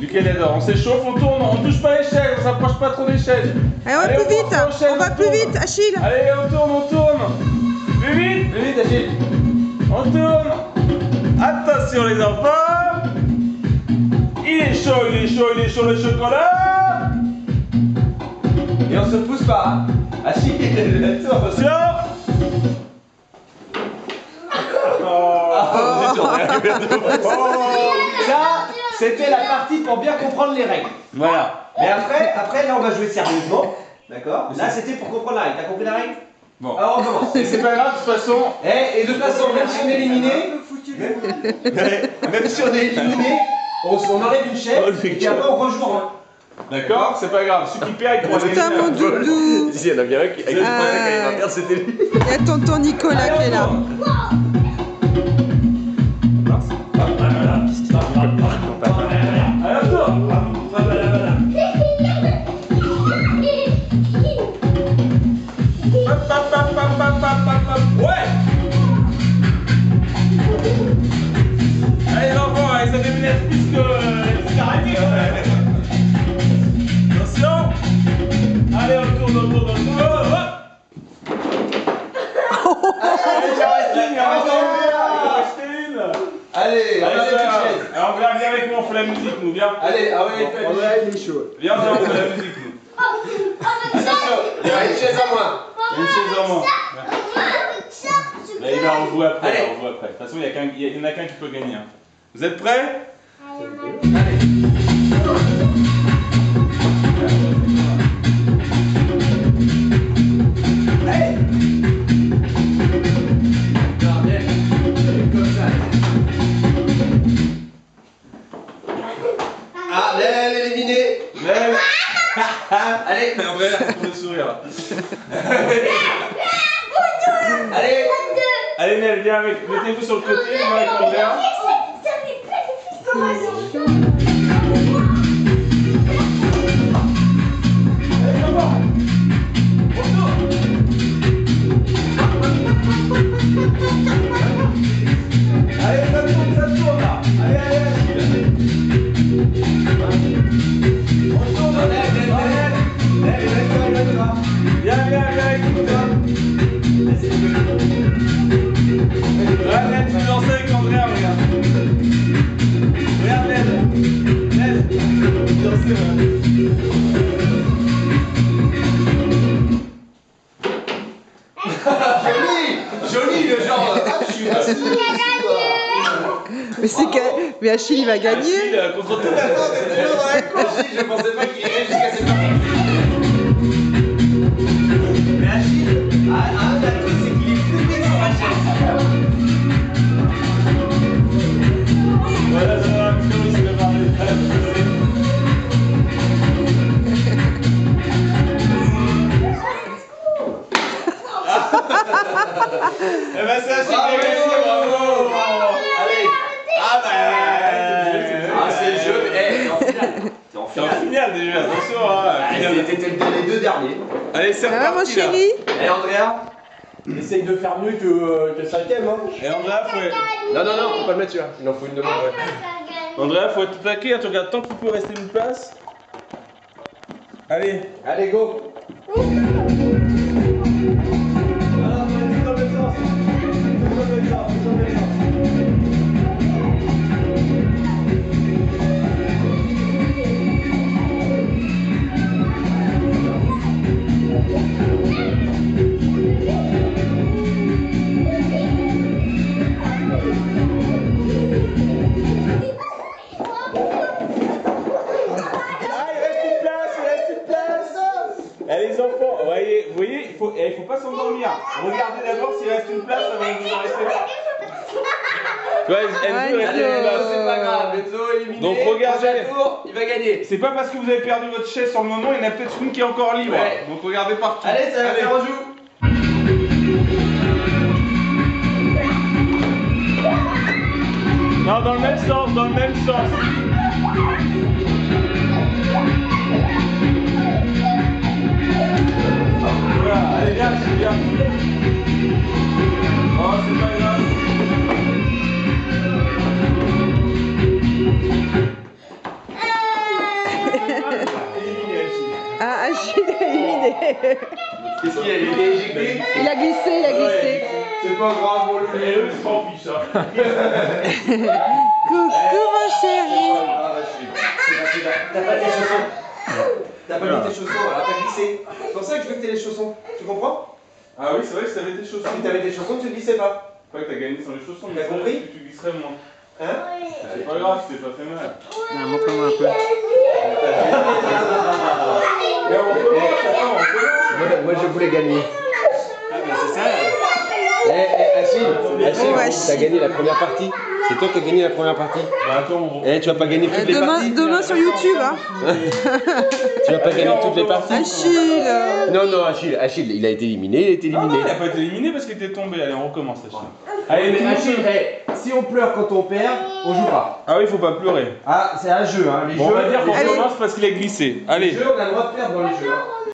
Lequel est d'or On s'échauffe, on tourne, on touche pas les chaises, on s'approche pas trop des chaises. Allez, on va plus vite, on va on plus vite, Achille. Allez, on tourne, on tourne. Plus vite, plus vite, Achille. On tourne. Attention les enfants. Il est chaud, il est chaud, il est chaud le chocolat. Et on se pousse pas, hein. Achille. Attention. Oh. Ça, c'était la partie pour bien comprendre les règles. Voilà. Mais après, après là, on va jouer sérieusement. D'accord Là, c'était pour comprendre la règle. T'as compris la règle? Bon. Alors, on commence. Et c'est pas grave, de toute façon. Eh, et de toute façon, même si on est éliminé, même, même si on est éliminé, on, on enlève une chaise Oh, le et après on rejoue un. D'accord C'est pas grave. Celui qui perd, il prend Putain, mon doudou. Si, il y en a bien un qui, avec Ah. allait perdre, c'était lui. Il y a tonton Nicolas qui est là. Une chaise. alors viens, viens avec moi, on fait la musique, nous, viens. Allez, ah ouais, En vrai, il est chaud. Viens, viens, on fait la musique, nous. attention, il y a une chaise à moins. Il y a une chaise en moins. Mais il va en jouer après, Allez. on joue après. De toute façon, il y a qu'un- il y en a qu'un qui peut gagner. Vous êtes prêts? Non, le sourire. là. allez. Allez, Nel, viens avec. Mettez-vous sur le côté, viens avec. Allez, comment Allez, ça tourne, ça tourne là. Allez, allez, allez. Mais c'est que... Mais Achille, il va gagner. Achille, euh, contre tout dans la course. Je pensais pas qu'il irait jusqu'à cette partie. Mais Achille, ah, ah, la chose, c'est qu'il est foutu sur la chaise. Voilà, ça va, Chloé, c'est le mari. Eh ben, c'est Achille qui a gagné, bravo Allez. Ah Ah, c'est le jeu. Eh, t'es en finale. T'es en C'est en finale. finale déjà, attention hein. Ah, C'était les deux derniers. Allez, c'est reparti là. Allez, Andrea. Essaye de faire mieux que, euh, que le cinquième, hein. Et Andrea, faut être... Non, non, non, faut pas le mettre celui-là. Il en faut une demande, ouais. Andrea, faut être taqué, hein, tu regardes tant que tu peux rester une place. Allez. Allez, go pas s'endormir. Regardez d'abord s'il reste une place avant de vous en. Tu vois, Ah, Enzo. C'est pas grave, Enzo éliminé. Donc, regardez. Prochain tour, il va gagner. C'est pas parce que vous avez perdu votre chaise sur le moment, il y en a peut-être une qui est encore libre. Ouais. Donc regardez partout. Allez, ça, ça rejoue. Non, dans le même sens, dans le même sens. Qu'est-ce qu'il y a Il a glissé, il a glissé. C'est pas grave, on le Et eux, ils s'en fichent. hein. Coucou mon chéri. T'as pas tes chaussons T'as pas mis tes chaussons, alors t'as glissé. C'est pour ça que je veux que t'aies les chaussons. Tu comprends Ah oui, c'est vrai que si t'avais tes chaussons. Si t'avais tes chaussons, tu glissais pas. Pas que t'as gagné sans les chaussons, mais T'as compris tu glisserais moins. Hein C'est pas grave, t'es pas fait mal. Montre-moi un peu. Mais on peut voir, attends, on peut voir. Moi, je voulais gagner. Ah, mais c'est ça. Eh, eh, Achille, Oh, Achille, Achille. t'as gagné la première partie. C'est toi qui as gagné la première partie. Bah attends, Eh, tu vas pas gagner Euh, toutes les demain, parties. demain sur YouTube, hein. Tu vas pas gagner toutes les parties. Achille. euh, Non, non, Achille, Achille, il a été éliminé, il a été Ah non, éliminé. il a pas été éliminé parce qu'il était tombé. Allez, on recommence, Achille. Allez, Mais Achille, eh, si on pleure quand on perd, on joue pas. Ah oui, faut pas pleurer. Ah, c'est un jeu, hein. Les Bon, on jeux, va dire qu'on les jeux- commence parce qu'il a glissé. les Allez. jeux, on a le droit de perdre dans les jeux. hein.